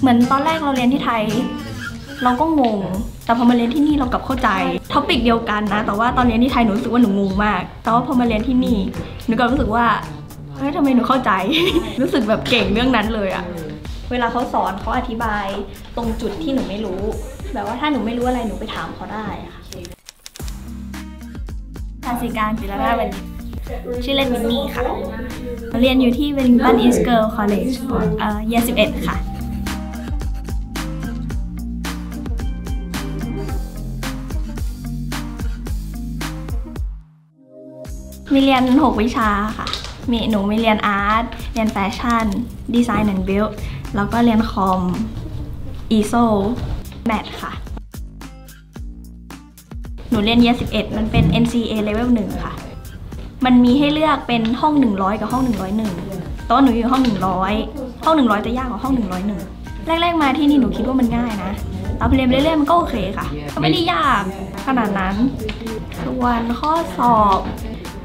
เหมือนตอนแรกเราเรียนที่ไทย เราก็งง แต่พอมาเรียนที่นี่เรากลับเข้าใจ topic เดียวกันนะ แต่ว่าตอนเรียนที่ไทยหนูรู้สึกว่าหนูงงมาก แต่ว่าพอมาเรียนที่นี่หนูก็รู้สึกว่าเฮ้ยทำไมหนูเข้าใจ รู้สึกแบบเก่งเรื่องนั้นเลยอะเวลาเขาสอนเขาอธิบายตรงจุดที่หนูไม่รู้ แบบว่าถ้าหนูไม่รู้อะไรหนูไปถามเขาได้อะค่ะทาสิการจิรนาถวันนี้ชื่อเล่นมินนี่ค่ะ เรียนอยู่ที่ Wellington East Girl College เอ่อ year 11 ค่ะ มีเรียน 6 วิชาค่ะ มีหนูมีเรียน art เรียนแฟชั่น design and build แล้วก็เรียนคอม ESOL maths ค่ะ หนูเรียน year 11 มันเป็น NCEA level 1 ค่ะ มันมีให้เลือกเป็นห้อง 100 กับห้อง 101แต่ว่าหนูอยู่ห้อง 100 ห้อง 100 จะยากกว่าห้อง 101 แรก ๆ มาที่นี่หนูคิดว่ามันง่ายนะแต่พอเรียนไปเรื่อยๆมันก็โอเคค่ะ ก็ไม่ได้ยากขนาดนั้นส่วนข้อสอบ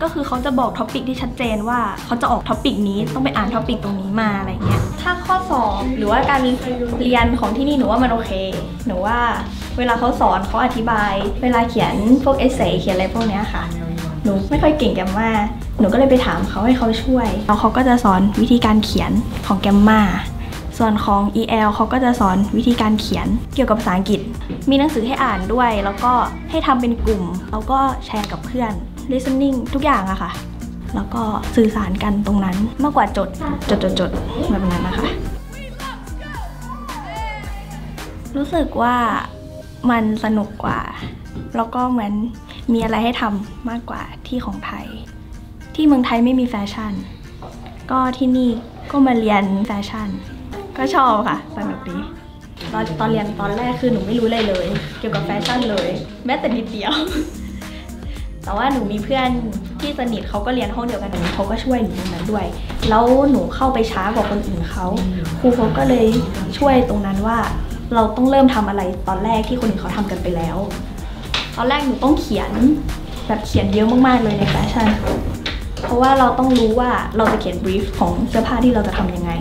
ก็คือเขาจะบอก topic ที่ชัดเจนว่าเขาจะออก topic นี้ต้องไปอ่าน topic ตรงนี้มาอะไรเงี้ยถ้าข้อสอบหรือว่าการเรียนของที่นี่หนูว่ามันโอเค หนูว่าเวลาเขาสอนเขาอธิบาย เวลาเขียนพวกเอเซเขียนอะไรพวกเนี้ยค่ะหนูไม่ค่อยเก่งแกมมาหนูก็เลยไปถามเขาให้เขาช่วยแล้วเขาก็จะสอนวิธีการเขียนของแกมมาส่วนของ EL เขาก็จะสอนวิธีการเขียนเกี่ยวกับภาษาอังกฤษ มีหนังสือให้อ่านด้วย แล้วก็ให้ทำเป็นกลุ่ม แล้วก็แชร์กับเพื่อน listening ทุกอย่างอะค่ะ แล้วก็สื่อสารกันตรงนั้นมากกว่าจด จดจดจดแบบนั้นนะคะ รู้สึกว่ามันสนุกกว่า แล้วก็เหมือนมีอะไรให้ทำมากกว่าที่ของไทย ที่เมืองไทยไม่มีแฟชั่น ก็ที่นี่ก็มาเรียนแฟชั่น ก็ชอบค่ะสนุกดีตอนตอนเรียนตอนแรกคือหนูไม่รู้เลยเลย เกี่ยวกับแฟชั่นเลย แม้แต่นิดเดียว แต่ว่าหนูมีเพื่อนที่สนิทเขาก็เรียนห้องเดียวกันกับหนูเขาก็ช่วยหนูตรงนั้นด้วย แล้วหนูเข้าไปช้ากว่าคนอื่นเขาครูเขาก็เลยช่วยตรงนั้นว่า เราต้องเริ่มทำอะไรตอนแรกที่คนอื่นเขาทำกันไปแล้ว ตอนแรกหนูต้องเขียนแบบเขียนเยอะมากๆเลยในแฟชั่นเพราะว่าเราต้องรู้ว่าเราจะเขียนบรีฟของเสื้อผ้าที่เราจะทำยังไง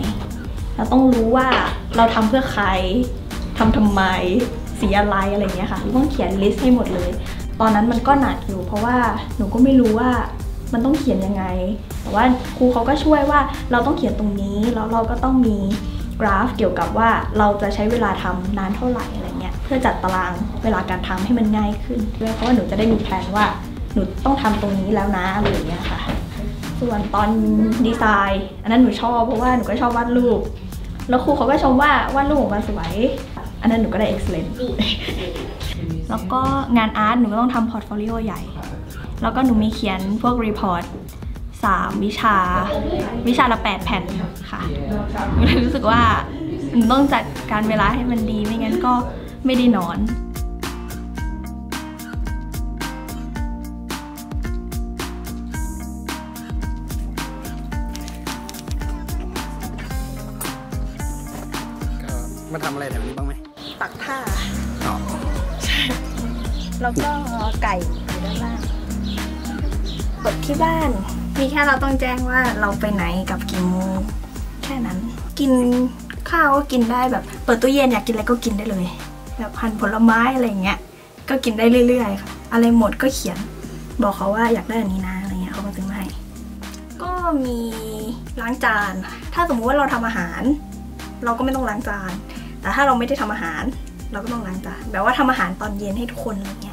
เราต้องรู้ว่าเราทำเพื่อใครทำทำไมสีอะไรอะไรอย่างเงี้ยค่ะต้องเขียนลิสต์ให้หมดเลยต อนนั้นมันก็หนักอยู่ เพราะว่าหนูก็ไม่รู้ว่ามันต้องเขียนยังไง แต่ว่าครูเขาก็ช่วยว่าเราต้องเขียนตรงนี้ แล้วเราก็ต้องมีกราฟเกี่ยวกับว่าเราจะใช้เวลาทำนานเท่าไหร่อะไรเงี้ย เพื่อจัดตารางเวลาการทำให้มันง่ายขึ้นด้วยเพราะว่าหนูจะได้มีแผนว่าหนูต้องทำตรงนี้แล้วนะอะไรอย่างเงี้ยค่ะ ส่วนตอนดีไซน์ อันนั้นหนูชอบเพราะว่าหนูก็ชอบวาดรูป แล้วครูเขาก็ชมว่าวาดรูปออกมาสวย อันนั้นหนูก็ได้ excellent แล้วก็งาน art หนูก็ต้องทำ portfolio ใหญ่ แล้วก็หนูมีเขียนพวกรีพอร์ตสามวิชา วิชาละแปดแผ่นค่ะหนูเลยรู้สึกว่าหนูต้องจัดการเวลาให้มันดีไม่งั้นก็ไม่ได้นอนก็มาทำอะไรแถวนี้บ้างไหมตักผ้าอ๋อ แล้วก็ไก่อยู่ด้านล่างกดที่บ้าน มีแค่เราต้องแจ้งว่าเราไปไหนกับกี่โมงแค่นั้น กินข้าวก็กินได้แบบ เปิดตู้เย็นอยากกินอะไรก็กินได้เลยแบบหั่นผลไม้อะไรอย่างเงี้ยก็กินได้เรื่อยๆค่ะอะไรหมดก็เขียน บอกเขาว่าอยากได้อันนี้นะอะไรเงี้ยเขาก็ซื้อมาให้ก็มีล้างจาน ถ้าสมมุติว่าเราทำอาหาร เราก็ไม่ต้องล้างจาน แต่ถ้าเราไม่ได้ทำอาหาร เราก็ต้องล้างจานแบบว่าทำอาหารตอนเย็นให้ทุกคนอะไรเงี้ย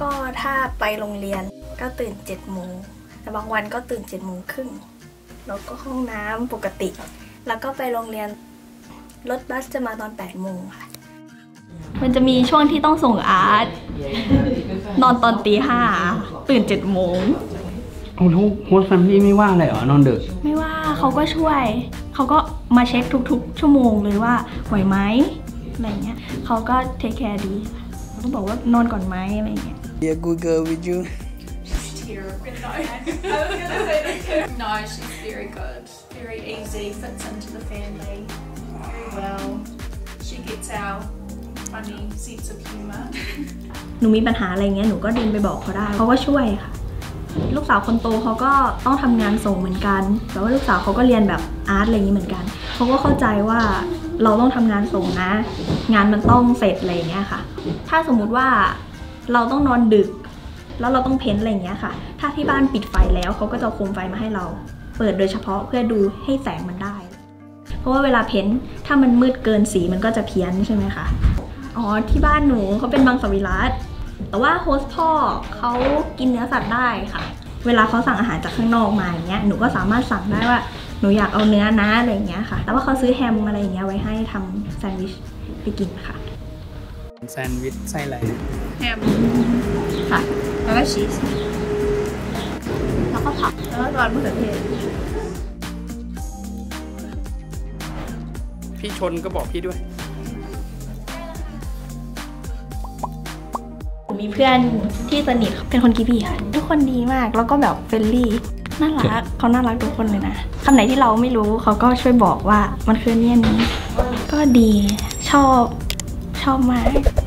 ก็ถ้าไปโรงเรียนก็ตื่น7จ็ดโมงแต่บางวันก็ตื่น7จ็ดโมงครึ่งแล้วก็ห้องน้ำปกติ แล้วก็ไปโรงเรียนรถบัสจะมาตอน8ปดโมงค่ะ มันจะมีช่วงที่ต้องส่งอาร์ตนอนตอนตีห้าตื่น7จ็ดโมงเอาแล้วโฮสต์แฟมลี่ไม่ว่าอะไรเหรอนอนดึก ไม่ว่าเขาก็ช่วย เขาก็มาเช็คทุก ๆ ชั่วโมงเลยว่าไหวไหมอะไรเงี้ยเขาก็เทคแคร์ดีเขาก็บอกว่านอนก่อนไหมอะไรเงี้ย Yeah Google with you terrible. No, I was gonna say that too. No, she's very good. Very easy, fits into the family very well. She gets our funny sense of humour. หนูมีปัญหาอะไรเงี้ยหนูก็เดินไปบอกเขาได้เขาก็ช่วยค่ะ ลูกสาวคนโตเขาก็ต้องทำงานส่งเหมือนกันแต่ว่าลูกสาวเขาก็เรียนแบบอาร์ตอะไรอย่างนี้เหมือนกันเขาก็เข้าใจว่าเราต้องทำงานส่งนะ งานมันต้องเสร็จอะไรอย่างเงี้ยค่ะ ถ้าสมมุติว่า เราต้องนอนดึก แล้วเราต้องเพ้นท์อะไรอย่างเงี้ยค่ะ ถ้าที่บ้านปิดไฟแล้วเขาก็จะโคมไฟมาให้เรา เปิดโดยเฉพาะเพื่อดูให้แสงมันได้ เพราะว่าเวลาเพ้นท์ถ้ามันมืดเกินสีมันก็จะเพี้ยนใช่ไหมคะอ๋อที่บ้านหนูเขาเป็นบางสวิรัตแต่ว่าโฮสต์พ่อเขากินเนื้อสัตว์ได้ค่ะ เวลาเขาสั่งอาหารจากข้างนอกมาอย่างเงี้ยหนูก็สามารถสั่งได้ว่าหนูอยากเอาเนื้อนะอะไรอย่างเงี้ยค่ะ แต่ว่าเขาซื้อแฮมอะไรอย่างเงี้ยไว้ให้ทำแซนด์วิชไปกินค่ะ แซนด์วิชไส้อะไร Ham. ค่ะ แล้วก็ชีส แล้วก็ผัก แล้วก็ซอสมะเขือเทศพี่ชนก็บอกพี่ด้วยมีเพื่อนที่สนิทเป็นคนกีบีค่ะ ทุกคนดีมาก แล้วก็แบบเฟรนลี่น่ารักเขาน่ารักทุกคนเลยนะคำไหนที่เราไม่รู้เขาก็ช่วยบอกว่ามันคือเนี่ยนี้ ก็ดีชอบ ชอบมาก